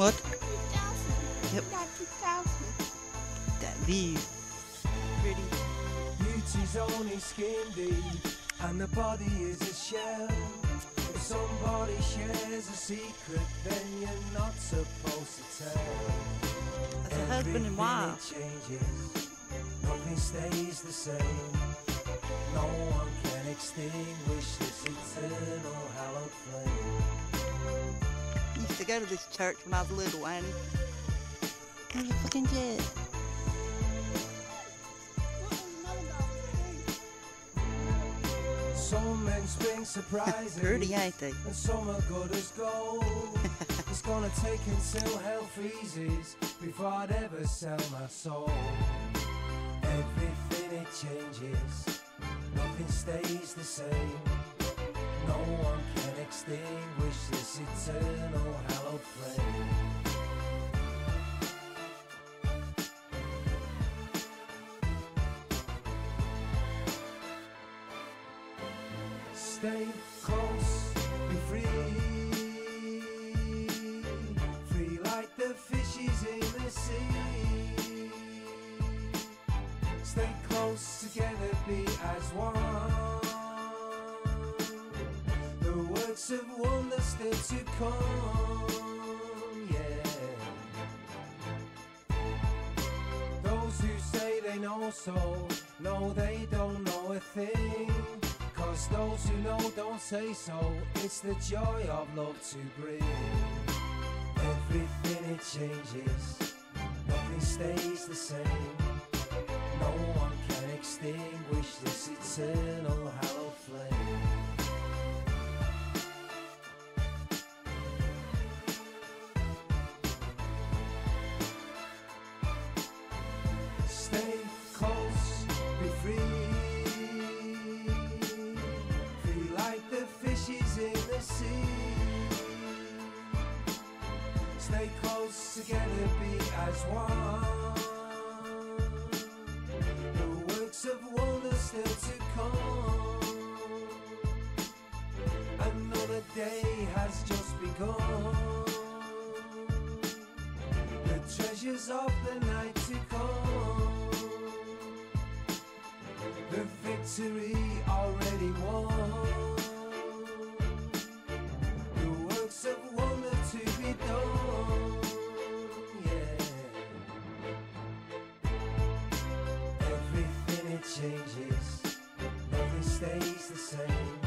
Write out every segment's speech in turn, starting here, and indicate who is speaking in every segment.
Speaker 1: What? Yep. That view. Pretty.
Speaker 2: Beauty's only skin deep, and the body is a shell. If somebody shares a secret, then you're not supposed to tell.
Speaker 1: That's a husband and wife.
Speaker 2: changes, nothing stays the same. No one can extinguish this eternal hallowed flame.
Speaker 1: Used to go to this church when I was little, Annie. There's a fucking jet.
Speaker 3: What was another dog?
Speaker 2: Some men spring surprises.
Speaker 1: Pretty, ain't they?
Speaker 2: and some are good as gold. it's gonna take until hell freezes before I'd ever sell my soul. Everything it changes, nothing stays the same. No one can extinguish this eternal hallowed flame. Stay close, be free. Free like the fishes in the sea. Stay close together, be as one. Works of wonder still to come, yeah. Those who say they know so, no, they don't know a thing. Cause those who know don't say so, it's the joy of love to bring. Everything it changes, nothing stays the same. No one can extinguish this eternal hallowed flame. Stay close, be free. Free like the fishes in the sea. Stay close together, be as one. The works of wonder still to come. Another day has just begun. The treasures of the night to come. Victory already won. The works of to be done. Yeah. Everything it changes, nothing stays the same.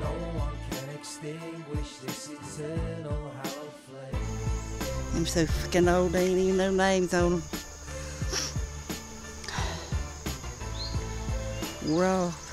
Speaker 2: No one can extinguish this eternal flame.
Speaker 1: I'm so fucking old, ain't even no names on them. Raw.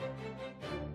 Speaker 1: There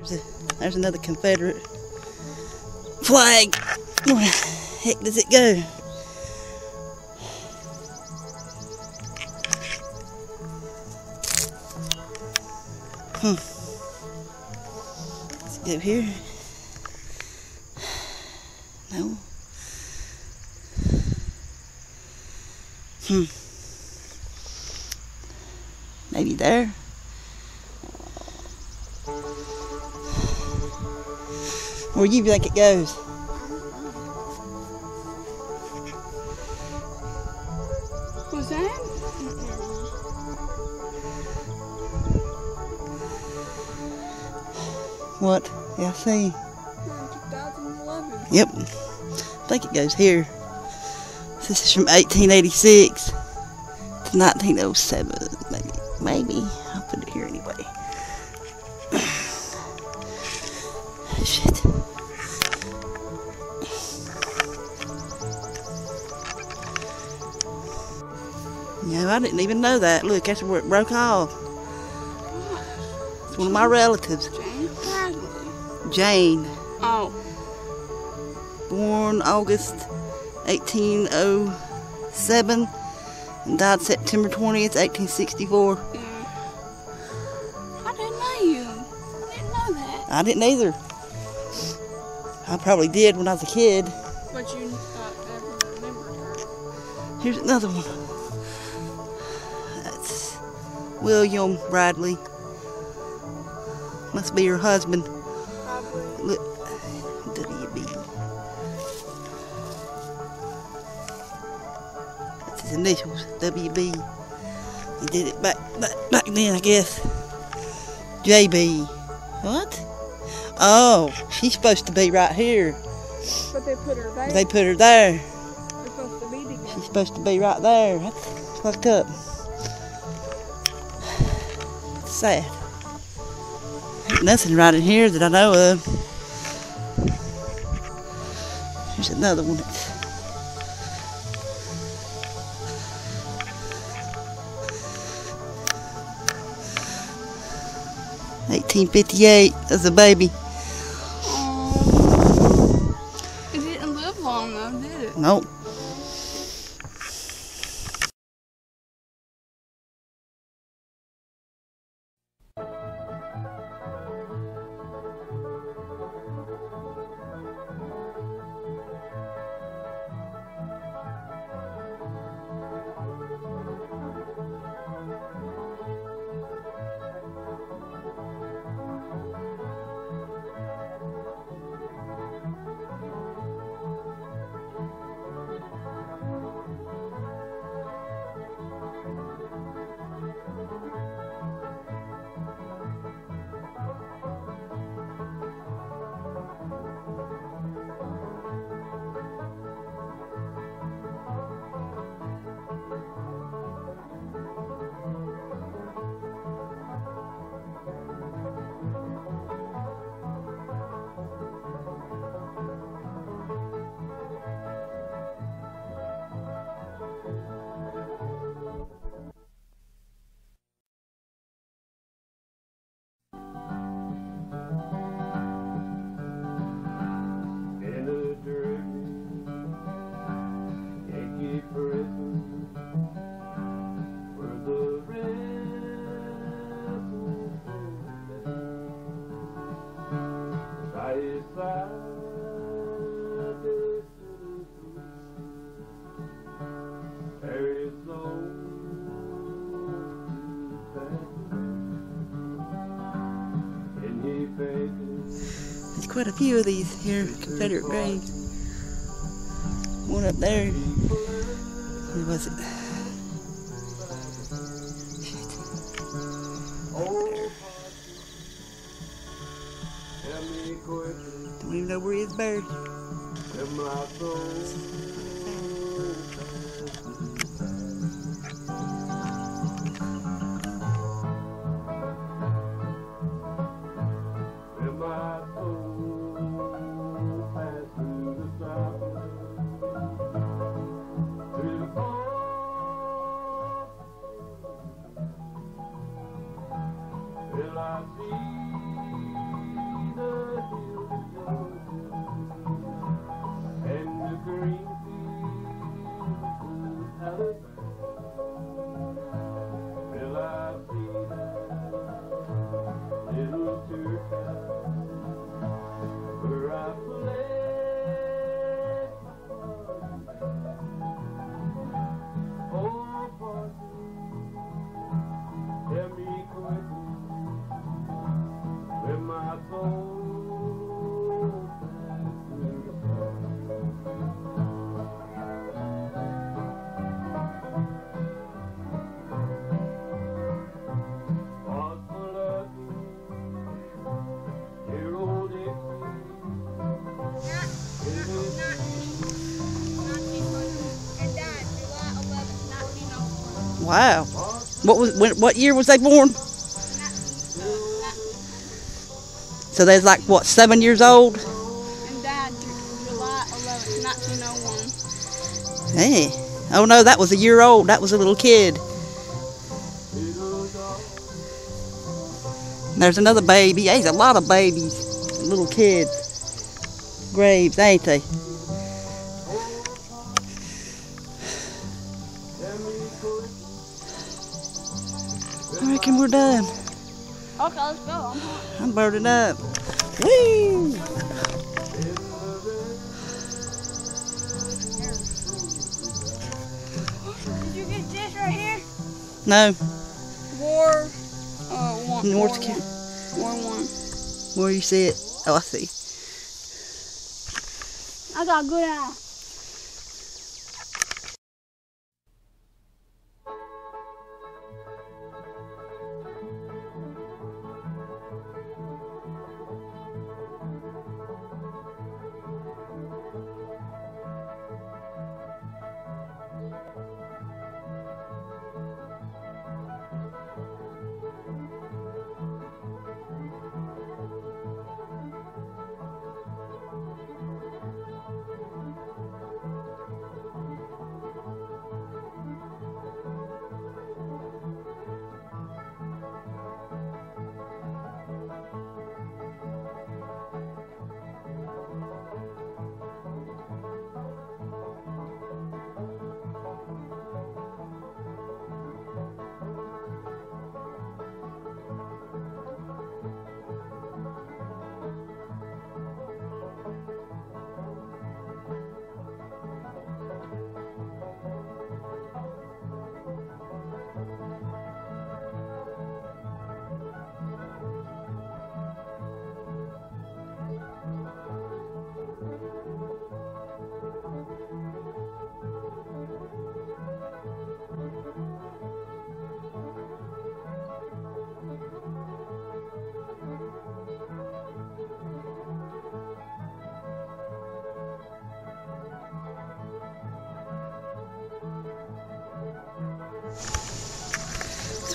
Speaker 1: There's, a, there's another Confederate flag. Where the heck does it go? Hmm. Let's go here. No. Hmm. Maybe there. Where do you think it goes?
Speaker 3: Was that?
Speaker 1: What? Yeah, I see.
Speaker 3: 2011.
Speaker 1: Yep. I think it goes here. This is from 1886 to 1907. Maybe. Maybe. I'll put it here anyway. Shit. I didn't even know that. Look, that's where it broke off. It's one of my relatives,
Speaker 3: Jane Bradley.
Speaker 1: Jane.
Speaker 3: Oh.
Speaker 1: born August 1807 and died September 20th, 1864.
Speaker 3: Yeah. I didn't know you. I didn't know that.
Speaker 1: I didn't either. I probably did when I was a kid.
Speaker 3: But you uh, never remembered her.
Speaker 1: Here's another one. William Bradley. Must be her husband. Look, WB. That's his initials, WB. He did it back, back back then, I guess. JB. What? Oh, she's supposed to be right here.
Speaker 3: But they put her there.
Speaker 1: They put her there.
Speaker 3: They're supposed to be together.
Speaker 1: She's supposed to be right there. That's fucked up. Sad. Ain't nothing right in here that I know of. Here's another one. Eighteen fifty eight as a baby.
Speaker 3: It didn't live long though, did it?
Speaker 1: Nope. Quite a few of these here Confederate graves. One up there. Where was it? Don't even know where he is buried. Wow. What was when, what year was they born? So they're like what seven years old?
Speaker 3: And died July 11th, 1901.
Speaker 1: Hey. Oh no, that was a year old. That was a little kid. There's another baby. There's a lot of babies, little kids. Graves, ain't they? I reckon we're done.
Speaker 3: Okay, let's go. I'm
Speaker 1: burning up. Woo!
Speaker 3: Did you get this right here?
Speaker 1: No,
Speaker 3: War, uh, one.
Speaker 1: North
Speaker 3: War War one.
Speaker 1: where you see it? Oh, I see.
Speaker 3: I got a good eye.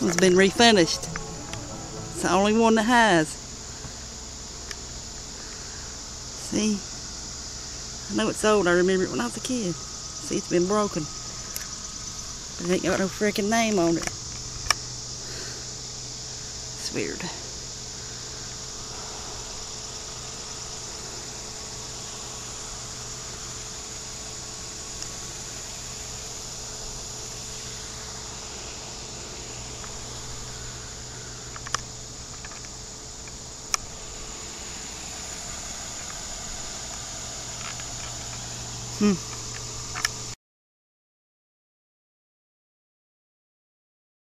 Speaker 1: One's been refinished. It's the only one that has. See? I know it's old. I remember it when I was a kid. See, it's been broken. But it ain't got no freaking name on it. It's weird. Hmm.